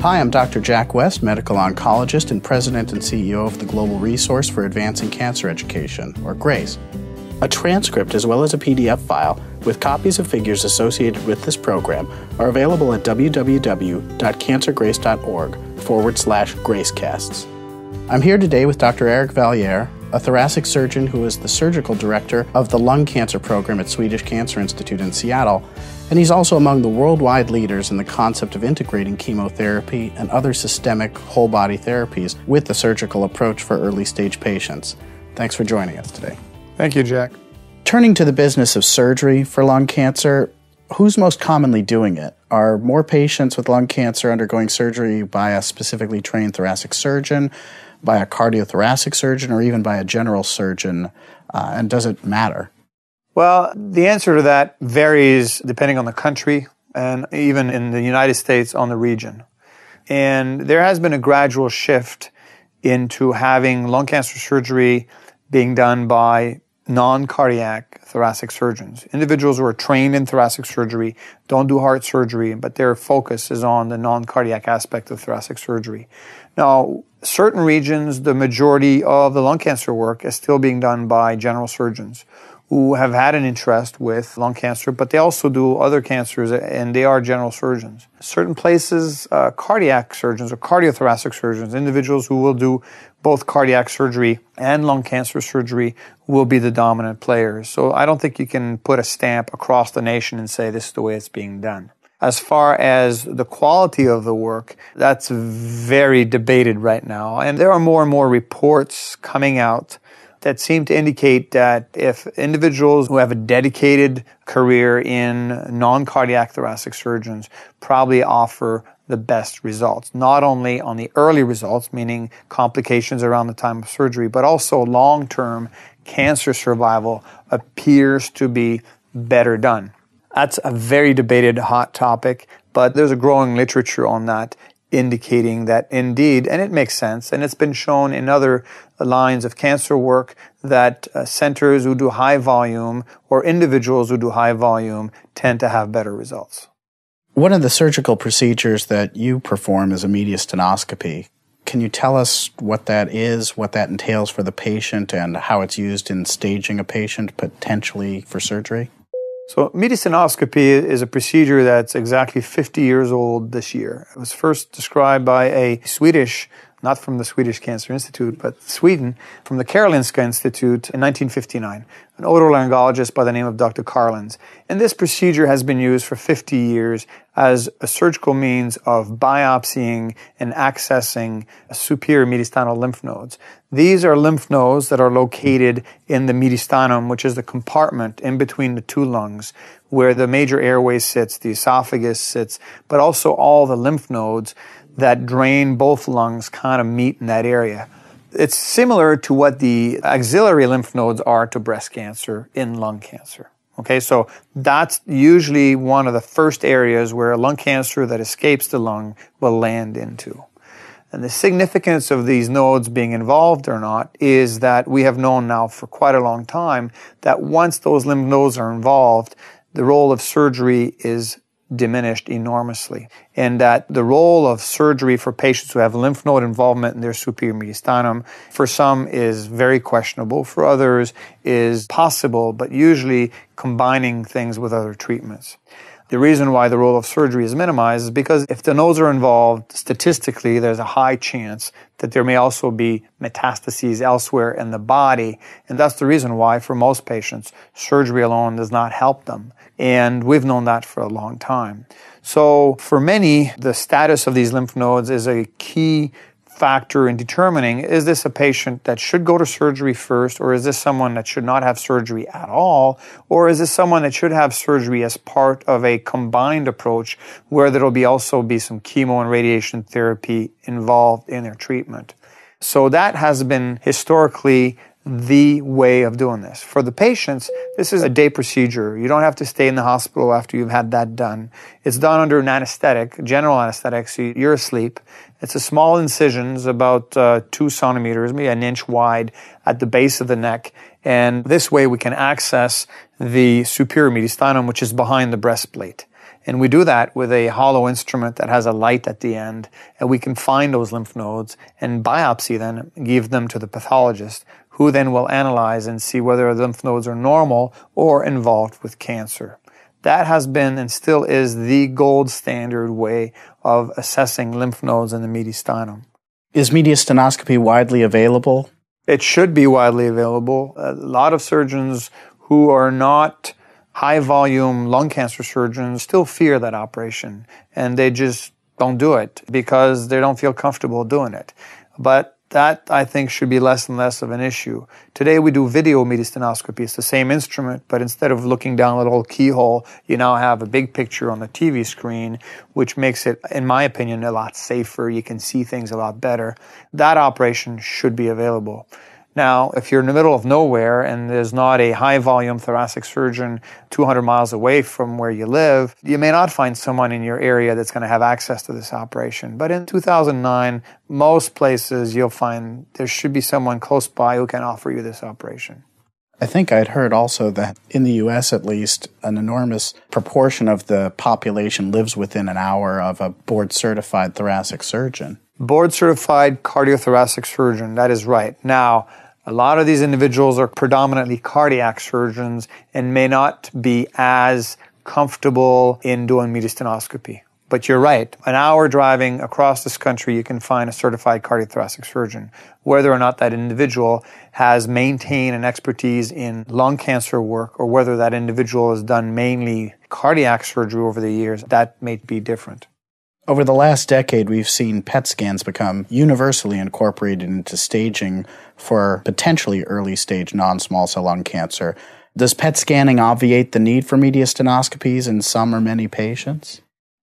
Hi, I'm Dr. Jack West, medical oncologist and president and CEO of the Global Resource for Advancing Cancer Education, or GRACE. A transcript as well as a PDF file with copies of figures associated with this program are available at www.cancergrace.org forward slash gracecasts. I'm here today with Dr. Eric Vallières, a thoracic surgeon who is the surgical director of the lung cancer program at Swedish Cancer Institute in Seattle, and he's also among the worldwide leaders in the concept of integrating chemotherapy and other systemic whole body therapies with the surgical approach for early stage patients. Thanks for joining us today. Thank you, Jack. Turning to the business of surgery for lung cancer, who's most commonly doing it? Are more patients with lung cancer undergoing surgery by a specifically trained thoracic surgeon? by a cardiothoracic surgeon or even by a general surgeon? Uh, and does it matter? Well, the answer to that varies depending on the country and even in the United States on the region. And there has been a gradual shift into having lung cancer surgery being done by non cardiac thoracic surgeons. Individuals who are trained in thoracic surgery don't do heart surgery, but their focus is on the non cardiac aspect of thoracic surgery. Now, certain regions, the majority of the lung cancer work is still being done by general surgeons who have had an interest with lung cancer, but they also do other cancers and they are general surgeons. Certain places, uh, cardiac surgeons or cardiothoracic surgeons, individuals who will do both cardiac surgery and lung cancer surgery will be the dominant players. So I don't think you can put a stamp across the nation and say this is the way it's being done. As far as the quality of the work, that's very debated right now. And there are more and more reports coming out that seem to indicate that if individuals who have a dedicated career in non cardiac thoracic surgeons probably offer the best results, not only on the early results, meaning complications around the time of surgery, but also long term cancer survival appears to be better done. That's a very debated hot topic, but there's a growing literature on that indicating that indeed, and it makes sense, and it's been shown in other lines of cancer work that uh, centers who do high volume or individuals who do high volume tend to have better results. One of the surgical procedures that you perform is a mediastinoscopy. Can you tell us what that is, what that entails for the patient, and how it's used in staging a patient potentially for surgery? So, mediastinoscopy is a procedure that's exactly 50 years old this year. It was first described by a Swedish not from the Swedish Cancer Institute, but Sweden, from the Karolinska Institute in 1959, an otolaryngologist by the name of Dr. Carlens. And this procedure has been used for 50 years as a surgical means of biopsying and accessing superior mediastinal lymph nodes. These are lymph nodes that are located in the mediastinum, which is the compartment in between the two lungs where the major airway sits, the esophagus sits, but also all the lymph nodes that drain both lungs kind of meet in that area. It's similar to what the axillary lymph nodes are to breast cancer in lung cancer. Okay, so that's usually one of the first areas where a lung cancer that escapes the lung will land into. And the significance of these nodes being involved or not is that we have known now for quite a long time that once those lymph nodes are involved, the role of surgery is diminished enormously, and that the role of surgery for patients who have lymph node involvement in their superior mediastinum for some is very questionable, for others is possible, but usually combining things with other treatments. The reason why the role of surgery is minimized is because if the nodes are involved, statistically, there's a high chance that there may also be metastases elsewhere in the body. And that's the reason why, for most patients, surgery alone does not help them. And we've known that for a long time. So for many, the status of these lymph nodes is a key factor in determining is this a patient that should go to surgery first, or is this someone that should not have surgery at all, or is this someone that should have surgery as part of a combined approach where there'll be also be some chemo and radiation therapy involved in their treatment. So that has been historically the way of doing this. For the patients, this is a day procedure. You don't have to stay in the hospital after you've had that done. It's done under an anesthetic, general anesthetic, so you're asleep. It's a small incision, about uh, two centimeters, maybe an inch wide at the base of the neck. And this way we can access the superior mediastinum, which is behind the breastplate. And we do that with a hollow instrument that has a light at the end, and we can find those lymph nodes and biopsy them, give them to the pathologist, who then will analyze and see whether the lymph nodes are normal or involved with cancer. That has been and still is the gold standard way of assessing lymph nodes in the mediastinum. Is mediastinoscopy widely available? It should be widely available. A lot of surgeons who are not high volume lung cancer surgeons still fear that operation and they just don't do it because they don't feel comfortable doing it. But that I think should be less and less of an issue. Today we do video mediastinoscopy. It's the same instrument, but instead of looking down a little keyhole, you now have a big picture on the TV screen, which makes it, in my opinion, a lot safer. You can see things a lot better. That operation should be available. Now, if you're in the middle of nowhere and there's not a high volume thoracic surgeon 200 miles away from where you live, you may not find someone in your area that's going to have access to this operation. But in 2009, most places you'll find there should be someone close by who can offer you this operation. I think I'd heard also that in the US at least, an enormous proportion of the population lives within an hour of a board certified thoracic surgeon. Board certified cardiothoracic surgeon, that is right. Now, a lot of these individuals are predominantly cardiac surgeons and may not be as comfortable in doing mediastinoscopy. But you're right. An hour driving across this country, you can find a certified cardiothoracic surgeon. Whether or not that individual has maintained an expertise in lung cancer work or whether that individual has done mainly cardiac surgery over the years, that may be different. Over the last decade, we've seen PET scans become universally incorporated into staging for potentially early stage non small cell lung cancer. Does PET scanning obviate the need for mediastinoscopies in some or many patients?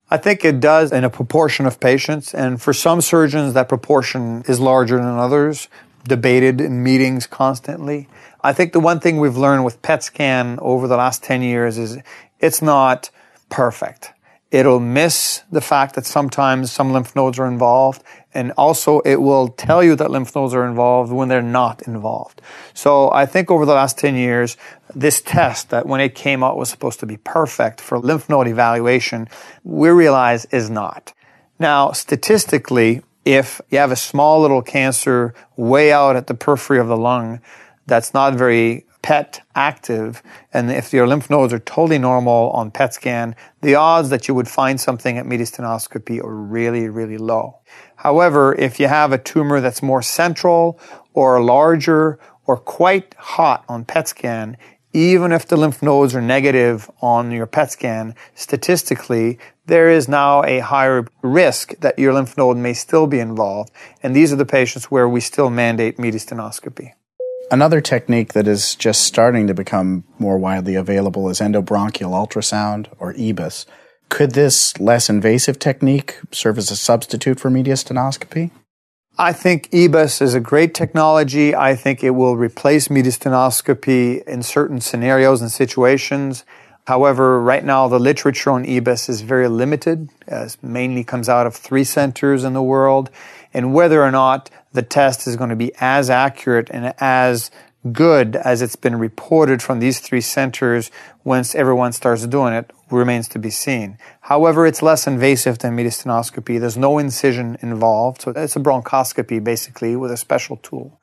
I think it does in a proportion of patients, and for some surgeons, that proportion is larger than others, debated in meetings constantly. I think the one thing we've learned with PET scan over the last 10 years is it's not perfect. It'll miss the fact that sometimes some lymph nodes are involved. And also it will tell you that lymph nodes are involved when they're not involved. So I think over the last 10 years, this test that when it came out was supposed to be perfect for lymph node evaluation, we realize is not. Now, statistically, if you have a small little cancer way out at the periphery of the lung that's not very PET active, and if your lymph nodes are totally normal on PET scan, the odds that you would find something at mediastinoscopy are really, really low. However, if you have a tumor that's more central or larger or quite hot on PET scan, even if the lymph nodes are negative on your PET scan, statistically, there is now a higher risk that your lymph node may still be involved. And these are the patients where we still mandate mediastinoscopy. Another technique that is just starting to become more widely available is endobronchial ultrasound, or EBUS. Could this less invasive technique serve as a substitute for mediastinoscopy? I think EBUS is a great technology. I think it will replace mediastinoscopy in certain scenarios and situations. However, right now the literature on EBUS is very limited, as mainly comes out of three centers in the world. And whether or not the test is going to be as accurate and as good as it's been reported from these three centers once everyone starts doing it remains to be seen. However, it's less invasive than mediastinoscopy. There's no incision involved, so it's a bronchoscopy basically with a special tool.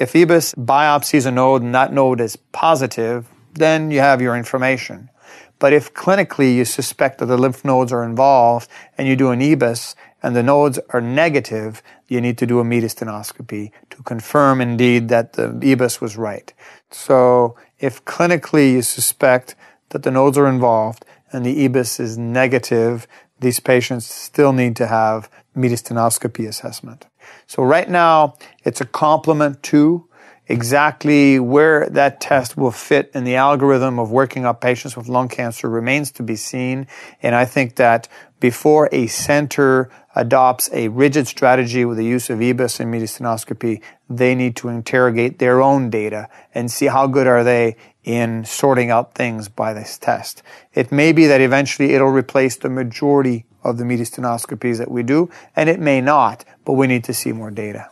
If EBUS biopsies a node and that node is positive, then you have your information. But if clinically you suspect that the lymph nodes are involved and you do an EBUS and the nodes are negative, you need to do a mediastinoscopy to confirm indeed that the EBUS was right. So if clinically you suspect that the nodes are involved and the EBUS is negative, these patients still need to have mediastinoscopy assessment. So right now, it's a complement to exactly where that test will fit in the algorithm of working up patients with lung cancer remains to be seen. And I think that before a center adopts a rigid strategy with the use of EBUS and mediastinoscopy, they need to interrogate their own data and see how good are they in sorting out things by this test. It may be that eventually it'll replace the majority of the mediastinoscopies that we do, and it may not, but we need to see more data.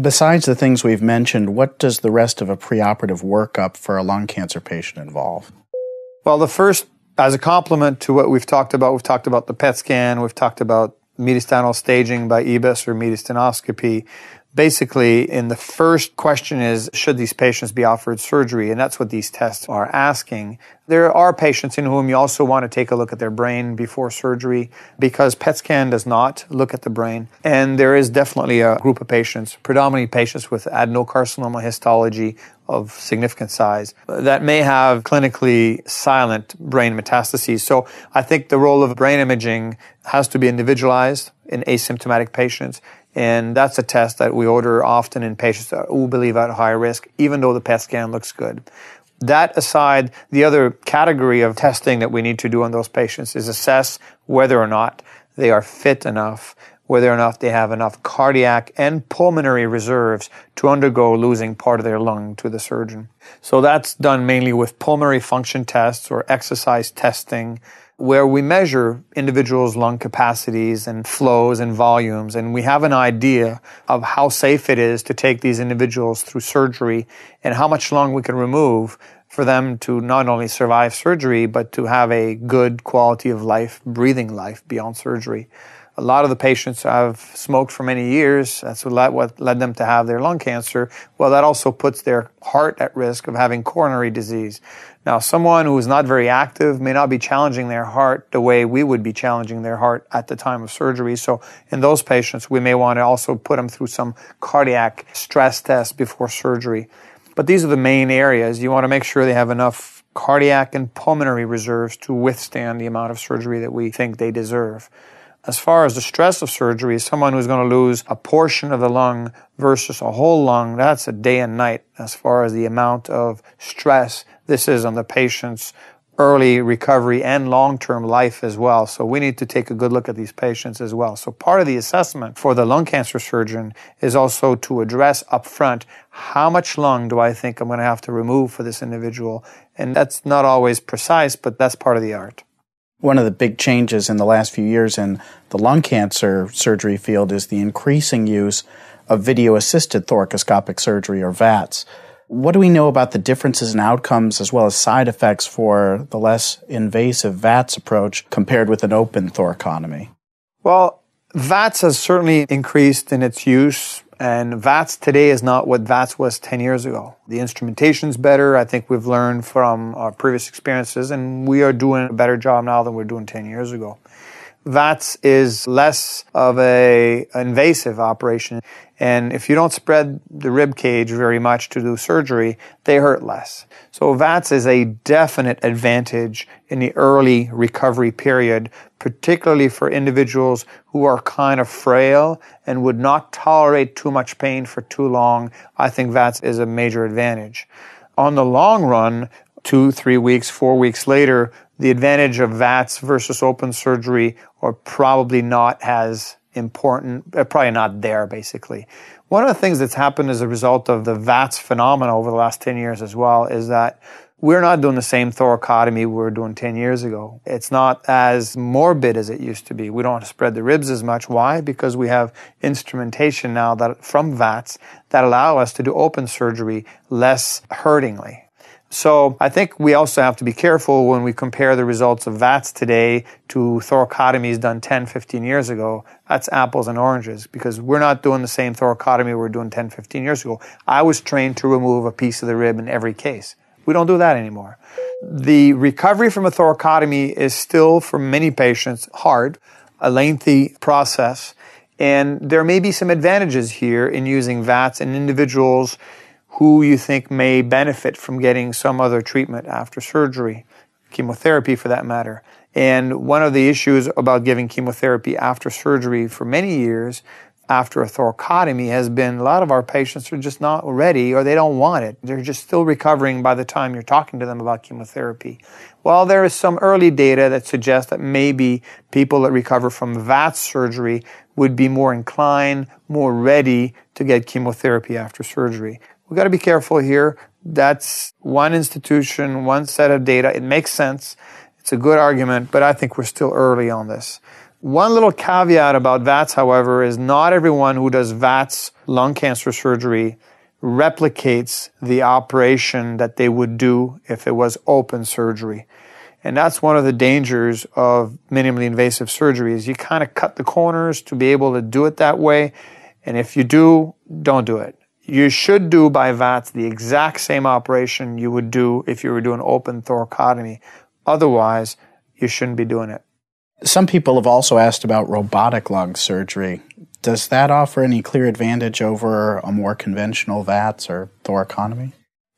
Besides the things we've mentioned, what does the rest of a preoperative workup for a lung cancer patient involve? Well, the first as a complement to what we've talked about, we've talked about the PET scan, we've talked about mediastinal staging by EBUS or mediastinoscopy. Basically, in the first question is, should these patients be offered surgery? And that's what these tests are asking. There are patients in whom you also want to take a look at their brain before surgery because PET scan does not look at the brain. And there is definitely a group of patients, predominantly patients with adenocarcinoma histology of significant size that may have clinically silent brain metastases. So I think the role of brain imaging has to be individualized in asymptomatic patients. And that's a test that we order often in patients who believe at high risk, even though the PET scan looks good. That aside, the other category of testing that we need to do on those patients is assess whether or not they are fit enough, whether or not they have enough cardiac and pulmonary reserves to undergo losing part of their lung to the surgeon. So that's done mainly with pulmonary function tests or exercise testing where we measure individuals' lung capacities and flows and volumes, and we have an idea of how safe it is to take these individuals through surgery and how much lung we can remove for them to not only survive surgery, but to have a good quality of life, breathing life beyond surgery. A lot of the patients have smoked for many years. That's what led them to have their lung cancer. Well, that also puts their heart at risk of having coronary disease. Now, someone who is not very active may not be challenging their heart the way we would be challenging their heart at the time of surgery. So, in those patients, we may want to also put them through some cardiac stress test before surgery. But these are the main areas. You want to make sure they have enough cardiac and pulmonary reserves to withstand the amount of surgery that we think they deserve. As far as the stress of surgery, someone who's going to lose a portion of the lung versus a whole lung, that's a day and night as far as the amount of stress this is on the patient's early recovery and long-term life as well. So we need to take a good look at these patients as well. So part of the assessment for the lung cancer surgeon is also to address upfront how much lung do I think I'm going to have to remove for this individual? And that's not always precise, but that's part of the art. One of the big changes in the last few years in the lung cancer surgery field is the increasing use of video assisted thoracoscopic surgery or VATS. What do we know about the differences in outcomes as well as side effects for the less invasive VATS approach compared with an open thoracotomy? Well, VATS has certainly increased in its use, and VATS today is not what VATS was 10 years ago. The instrumentation's better. I think we've learned from our previous experiences, and we are doing a better job now than we were doing 10 years ago. VATS is less of a invasive operation. And if you don't spread the rib cage very much to do surgery, they hurt less. So VATS is a definite advantage in the early recovery period, particularly for individuals who are kind of frail and would not tolerate too much pain for too long. I think VATS is a major advantage. On the long run, two, three weeks, four weeks later, the advantage of VATS versus open surgery are probably not as important, uh, probably not there basically. One of the things that's happened as a result of the VATS phenomena over the last 10 years as well is that we're not doing the same thoracotomy we were doing 10 years ago. It's not as morbid as it used to be. We don't spread the ribs as much. Why? Because we have instrumentation now that from VATS that allow us to do open surgery less hurtingly. So I think we also have to be careful when we compare the results of VATS today to thoracotomies done 10, 15 years ago. That's apples and oranges because we're not doing the same thoracotomy we were doing 10, 15 years ago. I was trained to remove a piece of the rib in every case. We don't do that anymore. The recovery from a thoracotomy is still, for many patients, hard, a lengthy process. And there may be some advantages here in using VATS in individuals who you think may benefit from getting some other treatment after surgery, chemotherapy for that matter. And one of the issues about giving chemotherapy after surgery for many years after a thoracotomy has been a lot of our patients are just not ready or they don't want it. They're just still recovering by the time you're talking to them about chemotherapy. While there is some early data that suggests that maybe people that recover from VATS surgery would be more inclined, more ready to get chemotherapy after surgery. We've got to be careful here. That's one institution, one set of data. It makes sense. It's a good argument, but I think we're still early on this. One little caveat about VATS, however, is not everyone who does VATS lung cancer surgery replicates the operation that they would do if it was open surgery. And that's one of the dangers of minimally invasive surgery is you kind of cut the corners to be able to do it that way. And if you do, don't do it. You should do by VATS the exact same operation you would do if you were doing open thoracotomy. Otherwise, you shouldn't be doing it. Some people have also asked about robotic lung surgery. Does that offer any clear advantage over a more conventional VATS or thoracotomy?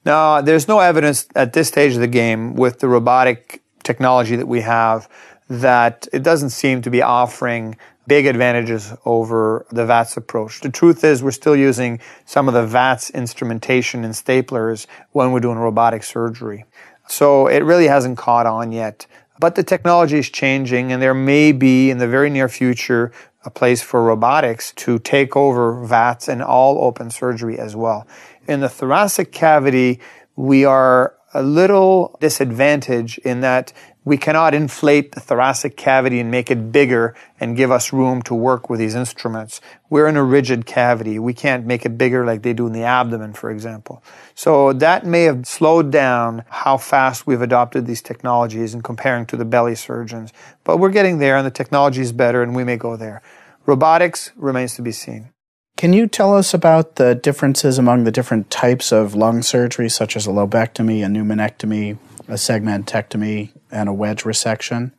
No, there's no evidence at this stage of the game with the robotic technology that we have that it doesn't seem to be offering big advantages over the VATS approach. The truth is we're still using some of the VATS instrumentation and staplers when we're doing robotic surgery. So it really hasn't caught on yet. But the technology is changing, and there may be in the very near future a place for robotics to take over VATS and all open surgery as well. In the thoracic cavity, we are a little disadvantaged in that we cannot inflate the thoracic cavity and make it bigger and give us room to work with these instruments. We're in a rigid cavity. We can't make it bigger like they do in the abdomen, for example. So that may have slowed down how fast we've adopted these technologies in comparing to the belly surgeons. But we're getting there and the technology is better and we may go there. Robotics remains to be seen. Can you tell us about the differences among the different types of lung surgery, such as a lobectomy, a pneumonectomy, a segmentectomy, and a wedge resection?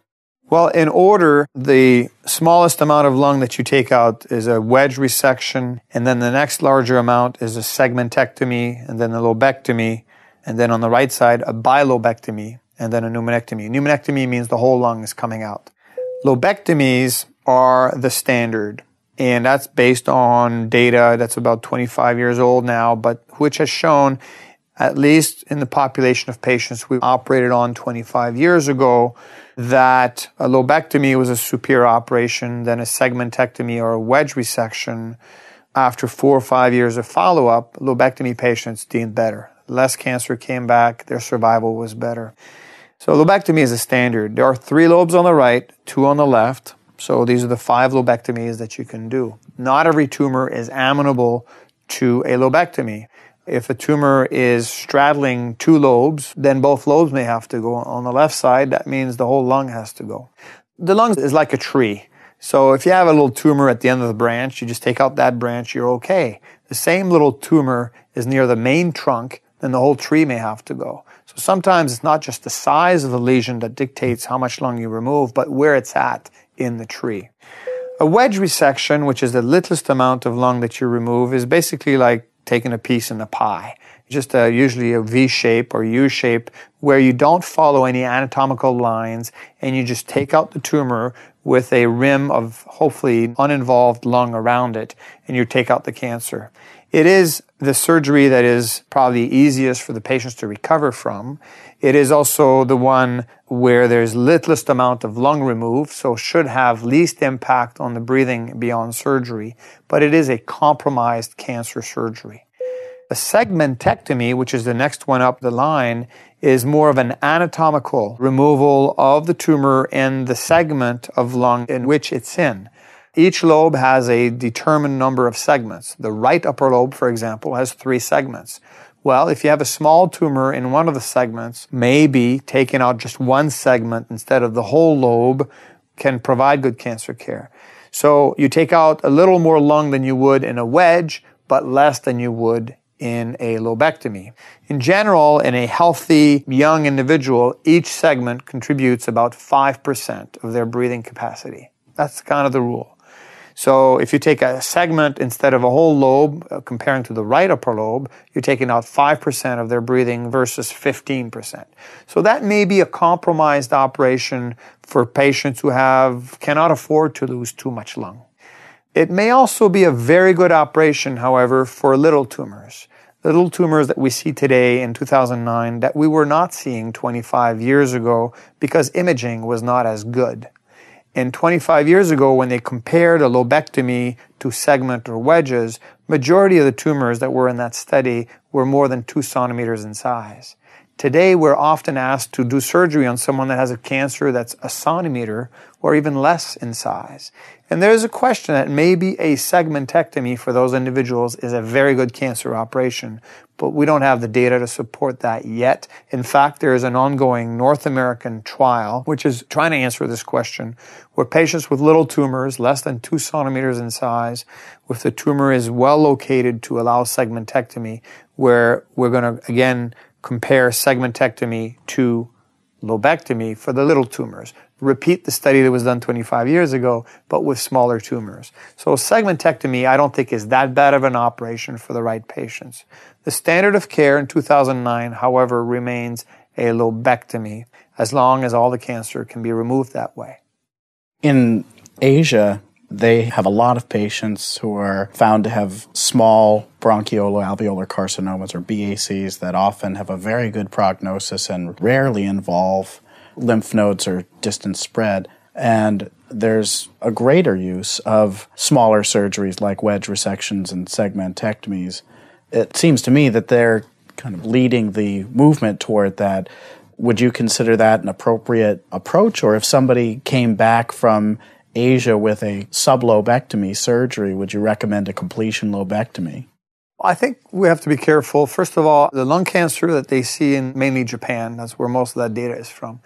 Well, in order, the smallest amount of lung that you take out is a wedge resection, and then the next larger amount is a segmentectomy, and then a lobectomy, and then on the right side, a bilobectomy, and then a pneumonectomy. Pneumonectomy means the whole lung is coming out. Lobectomies are the standard, and that's based on data that's about 25 years old now, but which has shown at least in the population of patients we operated on 25 years ago, that a lobectomy was a superior operation than a segmentectomy or a wedge resection. After four or five years of follow up, lobectomy patients deemed better. Less cancer came back, their survival was better. So, lobectomy is a standard. There are three lobes on the right, two on the left. So, these are the five lobectomies that you can do. Not every tumor is amenable to a lobectomy. If a tumor is straddling two lobes, then both lobes may have to go. On the left side, that means the whole lung has to go. The lung is like a tree. So if you have a little tumor at the end of the branch, you just take out that branch, you're okay. The same little tumor is near the main trunk, then the whole tree may have to go. So sometimes it's not just the size of the lesion that dictates how much lung you remove, but where it's at in the tree. A wedge resection, which is the littlest amount of lung that you remove, is basically like taking a piece in the pie. Just a, usually a V shape or U shape where you don't follow any anatomical lines and you just take out the tumor with a rim of hopefully uninvolved lung around it and you take out the cancer. It is the surgery that is probably easiest for the patients to recover from. It is also the one where there's littlest amount of lung removed, so should have least impact on the breathing beyond surgery, but it is a compromised cancer surgery. The segmentectomy, which is the next one up the line, is more of an anatomical removal of the tumor in the segment of lung in which it's in. Each lobe has a determined number of segments. The right upper lobe, for example, has three segments. Well, if you have a small tumor in one of the segments, maybe taking out just one segment instead of the whole lobe can provide good cancer care. So you take out a little more lung than you would in a wedge, but less than you would in a lobectomy. In general, in a healthy young individual, each segment contributes about 5% of their breathing capacity. That's kind of the rule. So if you take a segment instead of a whole lobe, uh, comparing to the right upper lobe, you're taking out 5% of their breathing versus 15%. So that may be a compromised operation for patients who have cannot afford to lose too much lung. It may also be a very good operation, however, for little tumors. Little tumors that we see today in 2009 that we were not seeing 25 years ago because imaging was not as good. And 25 years ago, when they compared a lobectomy to segment or wedges, majority of the tumors that were in that study were more than two centimeters in size. Today, we're often asked to do surgery on someone that has a cancer that's a centimeter or even less in size. And there's a question that maybe a segmentectomy for those individuals is a very good cancer operation, but we don't have the data to support that yet. In fact, there is an ongoing North American trial which is trying to answer this question where patients with little tumors, less than two centimeters in size, if the tumor is well located to allow segmentectomy, where we're going to again compare segmentectomy to lobectomy for the little tumors. Repeat the study that was done 25 years ago, but with smaller tumors. So segmentectomy, I don't think is that bad of an operation for the right patients. The standard of care in 2009, however, remains a lobectomy as long as all the cancer can be removed that way. In Asia, they have a lot of patients who are found to have small bronchiolo-alveolar carcinomas or BACs that often have a very good prognosis and rarely involve lymph nodes or distant spread. And there's a greater use of smaller surgeries like wedge resections and segmentectomies. It seems to me that they're kind of leading the movement toward that. Would you consider that an appropriate approach? Or if somebody came back from Asia with a sublobectomy surgery, would you recommend a completion lobectomy? I think we have to be careful. First of all, the lung cancer that they see in mainly Japan, that's where most of that data is from,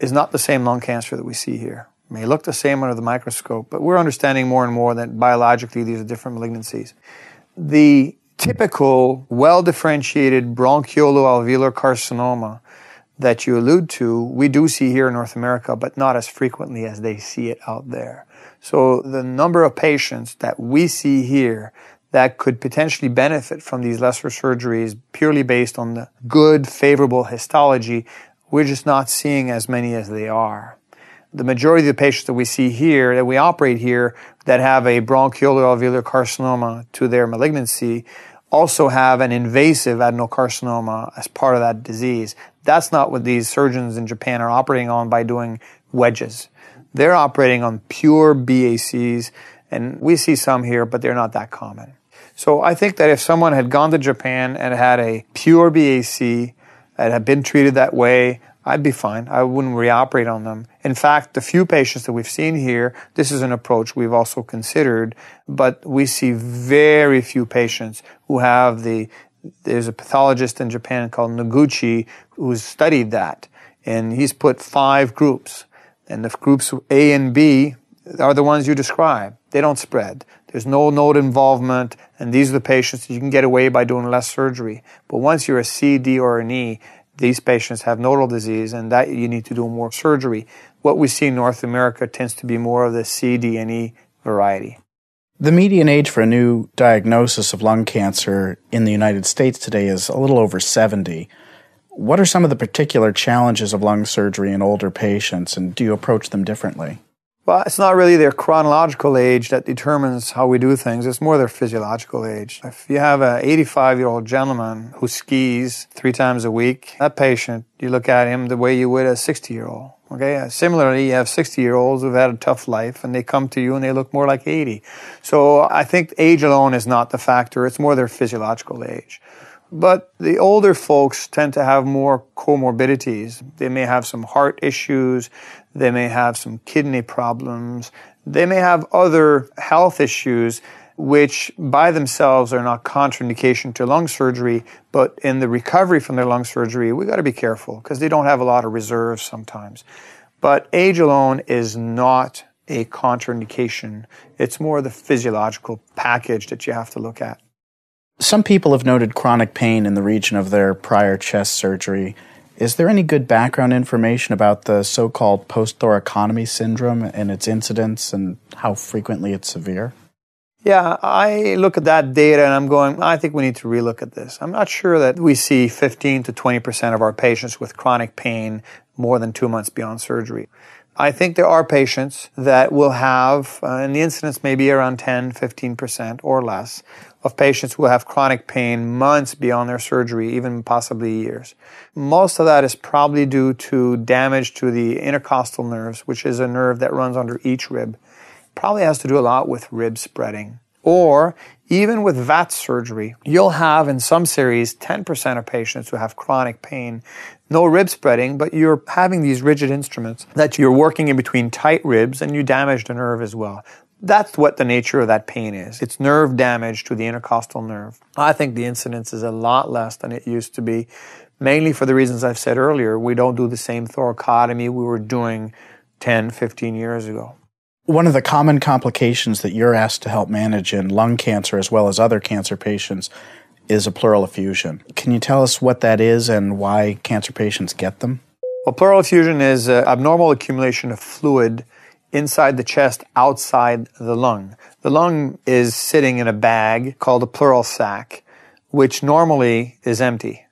is not the same lung cancer that we see here. It may look the same under the microscope, but we're understanding more and more that biologically these are different malignancies. The typical, well differentiated bronchiolo-alveolar carcinoma that you allude to, we do see here in North America, but not as frequently as they see it out there. So the number of patients that we see here that could potentially benefit from these lesser surgeries purely based on the good, favorable histology, we're just not seeing as many as they are. The majority of the patients that we see here, that we operate here, that have a bronchiolo-alveolar carcinoma to their malignancy, also have an invasive adenocarcinoma as part of that disease. That's not what these surgeons in Japan are operating on by doing wedges. They're operating on pure BACs, and we see some here, but they're not that common. So I think that if someone had gone to Japan and had a pure BAC and had been treated that way, I'd be fine. I wouldn't reoperate on them. In fact, the few patients that we've seen here, this is an approach we've also considered, but we see very few patients who have the, there's a pathologist in Japan called Noguchi who's studied that. And he's put five groups. And the groups A and B are the ones you describe. They don't spread. There's no node involvement, and these are the patients that you can get away by doing less surgery. But once you're a C, D, or an E, these patients have nodal disease and that you need to do more surgery. What we see in North America tends to be more of the C, D, and E variety. The median age for a new diagnosis of lung cancer in the United States today is a little over 70. What are some of the particular challenges of lung surgery in older patients, and do you approach them differently? Well, it's not really their chronological age that determines how we do things. It's more their physiological age. If you have an 85 year old gentleman who skis three times a week, that patient, you look at him the way you would a 60 year old. Okay. Uh, similarly, you have 60 year olds who've had a tough life and they come to you and they look more like 80. So I think age alone is not the factor. It's more their physiological age. But the older folks tend to have more comorbidities. They may have some heart issues. They may have some kidney problems. They may have other health issues which by themselves are not contraindication to lung surgery, but in the recovery from their lung surgery, we got to be careful because they don't have a lot of reserves sometimes. But age alone is not a contraindication. It's more the physiological package that you have to look at. Some people have noted chronic pain in the region of their prior chest surgery. Is there any good background information about the so called post thoracotomy syndrome and its incidence and how frequently it's severe? Yeah, I look at that data and I'm going, I think we need to relook at this. I'm not sure that we see 15 to 20% of our patients with chronic pain more than two months beyond surgery. I think there are patients that will have, uh, and the incidence may be around 10, 15% or less, of patients who have chronic pain months beyond their surgery, even possibly years. Most of that is probably due to damage to the intercostal nerves, which is a nerve that runs under each rib. Probably has to do a lot with rib spreading. Or even with VAT surgery, you'll have in some series 10% of patients who have chronic pain, no rib spreading, but you're having these rigid instruments that you're working in between tight ribs and you damage the nerve as well. That's what the nature of that pain is. It's nerve damage to the intercostal nerve. I think the incidence is a lot less than it used to be, mainly for the reasons I've said earlier. We don't do the same thoracotomy we were doing 10, 15 years ago. One of the common complications that you're asked to help manage in lung cancer as well as other cancer patients is a pleural effusion. Can you tell us what that is and why cancer patients get them? Well, pleural effusion is an abnormal accumulation of fluid inside the chest outside the lung. The lung is sitting in a bag called a pleural sac, which normally is empty.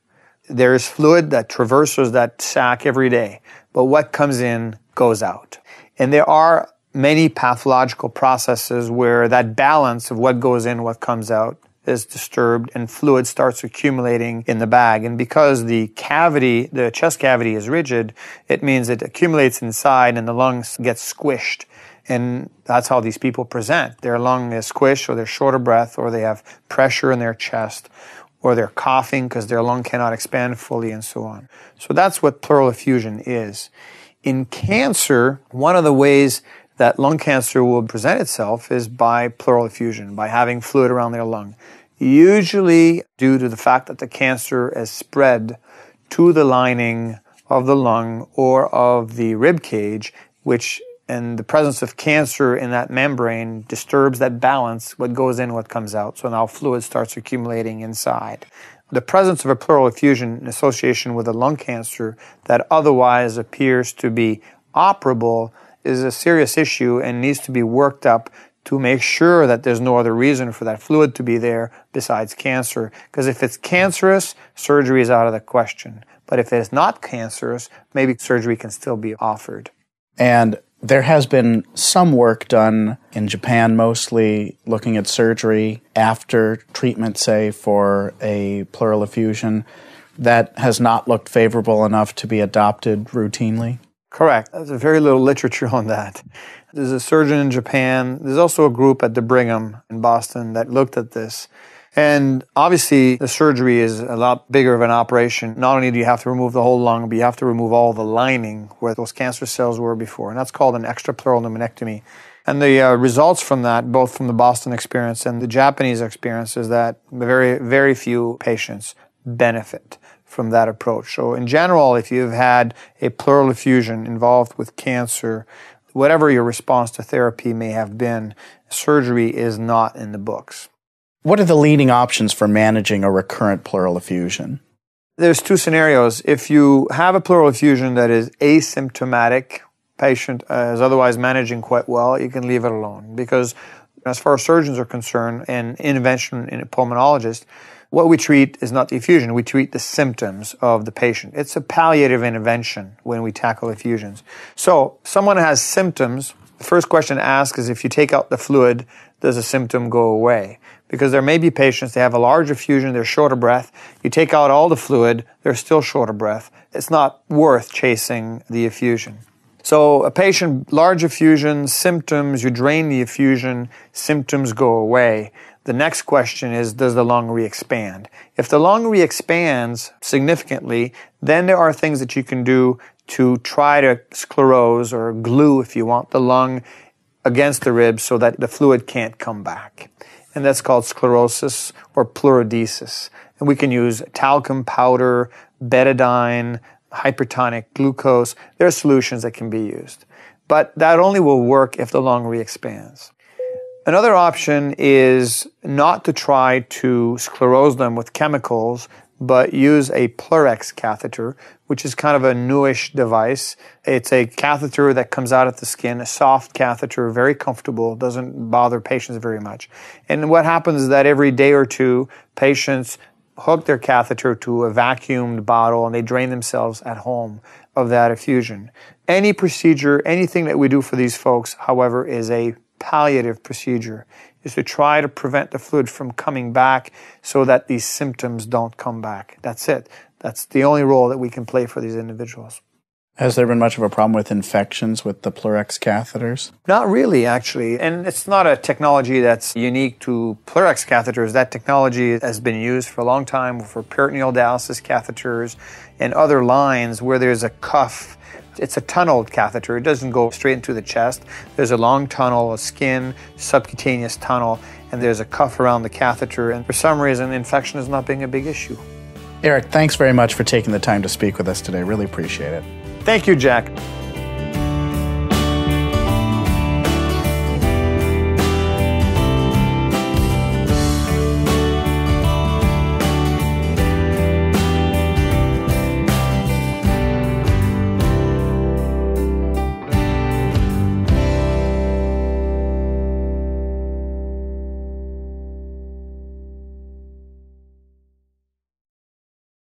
There is fluid that traverses that sac every day, but what comes in goes out. And there are many pathological processes where that balance of what goes in, what comes out is disturbed and fluid starts accumulating in the bag. And because the cavity, the chest cavity is rigid, it means it accumulates inside and the lungs get squished. And that's how these people present. Their lung is squished or they're short of breath or they have pressure in their chest or they're coughing because their lung cannot expand fully and so on. So that's what pleural effusion is. In cancer, one of the ways that lung cancer will present itself is by pleural effusion, by having fluid around their lung. Usually due to the fact that the cancer has spread to the lining of the lung or of the rib cage, which and the presence of cancer in that membrane disturbs that balance, what goes in, what comes out. So now fluid starts accumulating inside. The presence of a pleural effusion in association with a lung cancer that otherwise appears to be operable is a serious issue and needs to be worked up to make sure that there's no other reason for that fluid to be there besides cancer. Because if it's cancerous, surgery is out of the question. But if it's not cancerous, maybe surgery can still be offered. And there has been some work done in Japan, mostly looking at surgery after treatment, say, for a pleural effusion, that has not looked favorable enough to be adopted routinely. Correct. There's very little literature on that. There's a surgeon in Japan. There's also a group at the Brigham in Boston that looked at this. And obviously, the surgery is a lot bigger of an operation. Not only do you have to remove the whole lung, but you have to remove all the lining where those cancer cells were before. And that's called an extrapleural pneumonectomy. And the uh, results from that, both from the Boston experience and the Japanese experience, is that very, very few patients benefit from that approach. So in general, if you've had a pleural effusion involved with cancer, whatever your response to therapy may have been, surgery is not in the books. What are the leading options for managing a recurrent pleural effusion? There's two scenarios. If you have a pleural effusion that is asymptomatic, patient is otherwise managing quite well, you can leave it alone because as far as surgeons are concerned and intervention in a pulmonologist, what we treat is not the effusion, we treat the symptoms of the patient. It's a palliative intervention when we tackle effusions. So, someone has symptoms, the first question to ask is if you take out the fluid, does the symptom go away? Because there may be patients, they have a large effusion, they're short of breath. You take out all the fluid, they're still short of breath. It's not worth chasing the effusion. So a patient, large effusion, symptoms, you drain the effusion, symptoms go away. The next question is, does the lung re-expand? If the lung re-expands significantly, then there are things that you can do to try to sclerose or glue, if you want, the lung against the ribs so that the fluid can't come back. And that's called sclerosis or pleurodesis. And we can use talcum powder, betadine, hypertonic glucose. There are solutions that can be used. But that only will work if the lung re-expands. Another option is not to try to sclerose them with chemicals, but use a PleurX catheter, which is kind of a newish device. It's a catheter that comes out of the skin, a soft catheter, very comfortable, doesn't bother patients very much. And what happens is that every day or two, patients hook their catheter to a vacuumed bottle and they drain themselves at home of that effusion. Any procedure, anything that we do for these folks, however, is a palliative procedure is to try to prevent the fluid from coming back so that these symptoms don't come back. That's it. That's the only role that we can play for these individuals. Has there been much of a problem with infections with the PleurX catheters? Not really, actually. And it's not a technology that's unique to PleurX catheters. That technology has been used for a long time for peritoneal dialysis catheters and other lines where there's a cuff. It's a tunneled catheter. It doesn't go straight into the chest. There's a long tunnel, a skin, subcutaneous tunnel, and there's a cuff around the catheter. And for some reason, infection is not being a big issue. Eric, thanks very much for taking the time to speak with us today. Really appreciate it. Thank you, Jack.